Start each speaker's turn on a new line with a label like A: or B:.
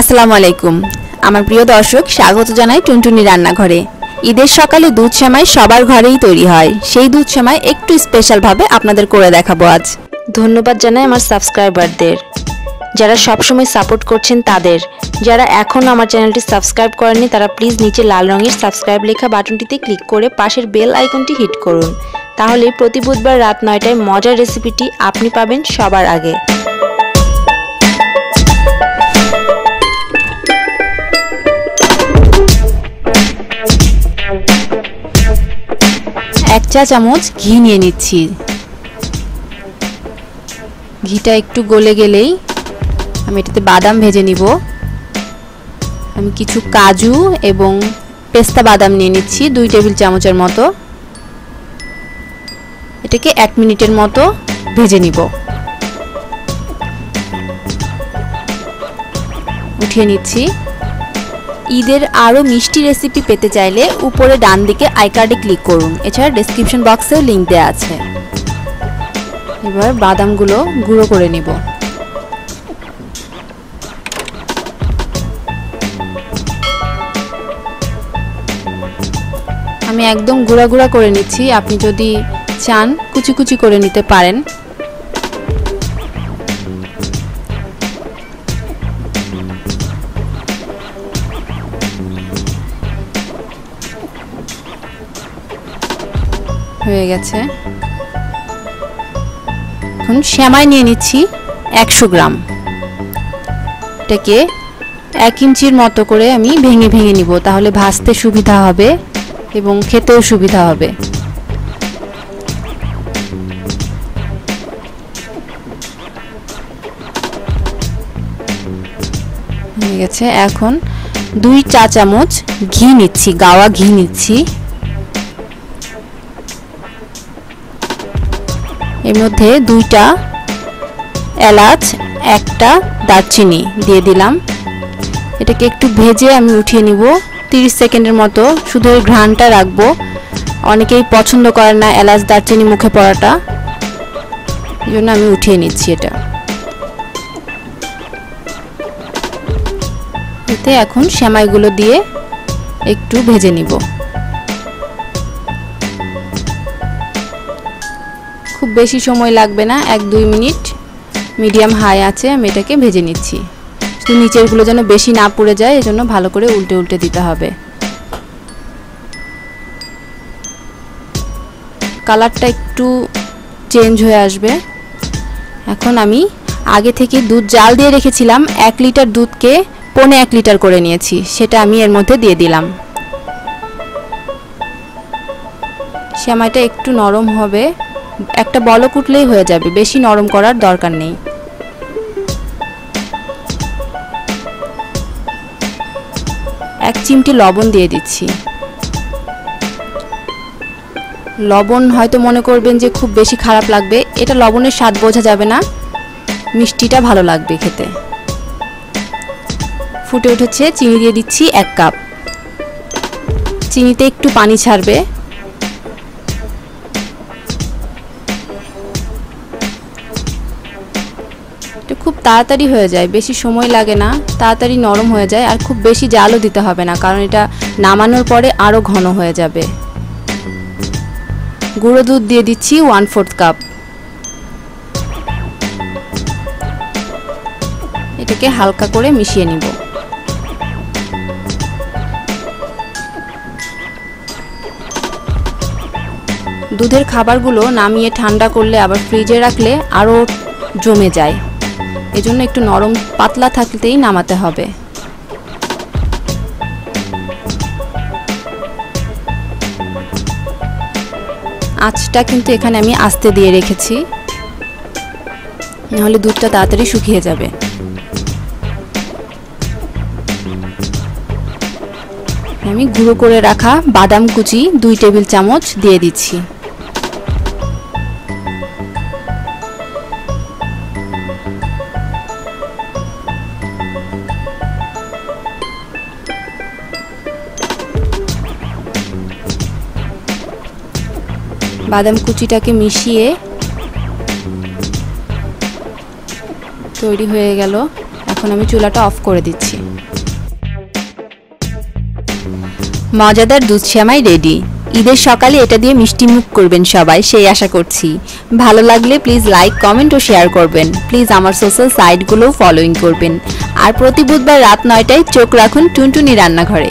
A: আসসালামু আলাইকুম। আমার প্রিয় দর্শক, স্বাগত জানাই টুনটুনি রান্নাঘরে। ঈদের সকালে দুধ সেমাই সবার ঘরেই তৈরি হয়। সেই দুধ সেমাই একটু স্পেশালভাবে আপনাদের করে দেখাবো আজ।
B: ধন্যবাদ জানাই আমার সাবস্ক্রাইবারদের। যারা সবসময় সাপোর্ট করছেন তাদের। যারা এখনও আমার চ্যানেলটি সাবস্ক্রাইব করেননি, তারা প্লিজ নিচে লাল রঙের সাবস্ক্রাইব লেখা বাটনটিতে ক্লিক করে পাশের বেল আইকনটি হিট করুন। তাহলে প্রতি বুধবার রাত নয়টায় মজার রেসিপিটি আপনি পাবেন সবার আগে।
A: এক চা চামচ ঘি নিয়ে নিচ্ছি। ঘিটা একটু গলে গেলেই আমি এটাতে বাদাম ভেজে নিব। আমি কিছু কাজু এবং পেস্তা বাদাম নিয়ে নিচ্ছি দুই টেবিল চামচের মতো। এটাকে এক মিনিটের মতো ভেজে নিব। উঠিয়ে নিচ্ছি। ঈদের আরও মিষ্টি রেসিপি পেতে চাইলে উপরে ডান দিকে আই কার্ডে ক্লিক করুন। এছাড়া ডেসক্রিপশন বক্সেও লিঙ্ক দেওয়া আছে। এবার বাদামগুলো গুঁড়ো করে নিব। আমি একদম গুঁড়া গুঁড়া করে নিচ্ছি। আপনি যদি চান কুচি কুচি করে নিতে পারেন। হয়ে গেছে। এখন শ্যামাই নিয়ে নিচ্ছি একশো গ্রাম। এটাকে এক ইঞ্চির মতো করে আমি ভেঙে ভেঙে নিব, তাহলে ভাজতে সুবিধা হবে এবং খেতেও সুবিধা হবে। হয়ে গেছে। এখন দুই চা চামচ ঘি নিচ্ছি, গাওয়া ঘি নিচ্ছি। এর মধ্যে দুইটা এলাচ, একটা দারচিনি দিয়ে দিলাম। এটাকে একটু ভেজে আমি উঠিয়ে নিব। 30 সেকেন্ডের মতো শুধু ওই ঘ্রাণটা রাখব। অনেকেই পছন্দ করে না এলাচ, দারচিনি মুখে পড়াটা। এই জন্য আমি উঠিয়ে নিচ্ছি এটা। এতে এখন সেমাইগুলো দিয়ে একটু ভেজে নিব। খুব বেশি সময় লাগবে না, এক দুই মিনিট। মিডিয়াম হাই আছে, আমি এটাকে ভেজে নিচ্ছি। শুধু নিচেরগুলো যেন বেশি না পুড়ে যায়, এজন্য ভালো করে উল্টে উল্টে দিতে হবে। কালারটা একটু চেঞ্জ হয়ে আসবে। এখন আমি আগে থেকে দুধ জাল দিয়ে রেখেছিলাম, এক লিটার দুধকে পনে এক লিটার করে নিয়েছি, সেটা আমি এর মধ্যে দিয়ে দিলাম। শ্যামাইটা একটু নরম হবে। একটা বলক উঠলেই হয়ে যাবে, বেশি নরম করার দরকার নেই। এক চিমটি লবণ দিয়ে দিচ্ছি। লবণ হয়তো মনে করবেন যে খুব বেশি খারাপ লাগবে, এটা লবণের স্বাদ বোঝা যাবে না। মিষ্টিটা ভালো লাগবে খেতে। ফুটে উঠেছে, চিনি দিয়ে দিচ্ছি এক কাপ। চিনিতে একটু পানি ছাড়বে। খুব তাড়াতাড়ি হয়ে যায়, বেশি সময় লাগে না, তাড়াতাড়ি নরম হয়ে যায় আর খুব বেশি জালও দিতে হবে না, কারণ এটা নামানোর পরে আরও ঘন হয়ে যাবে। গুঁড়ো দুধ দিয়ে দিচ্ছি ওয়ান ফোর্থ কাপ এটাকে হালকা করে মিশিয়ে নিব। দুধের খাবারগুলো নামিয়ে ঠান্ডা করলে, আবার ফ্রিজে রাখলে আরও জমে যায়। এজন্য একটু নরম পাতলা থাকতেই নামাতে হবে। আঁচটা কিন্তু এখানে আমি আস্তে দিয়ে রেখেছি। নাহলে দুধটা তাড়াতাড়ি শুকিয়ে যাবে। আমি গুঁড়ো করে রাখা বাদাম কুচি দুই টেবিল চামচ দিয়ে দিচ্ছি। বাদাম কুচিটাকে মিশিয়ে তৈরি হয়ে গেল। এখন আমি চুলাটা অফ করে দিচ্ছি। মজাদার দুধ শ্যামাই রেডি। ঈদের সকালে এটা দিয়ে মিষ্টি মুখ করবেন সবাই, সেই আশা করছি। ভালো লাগলে প্লিজ লাইক, কমেন্ট ও শেয়ার করবেন। প্লিজ আমার সোশ্যাল সাইটগুলোও ফলোইং করবেন। আর প্রতি বুধবার রাত নয়টায় চোখ রাখুন টুনটুনি রান্নাঘরে।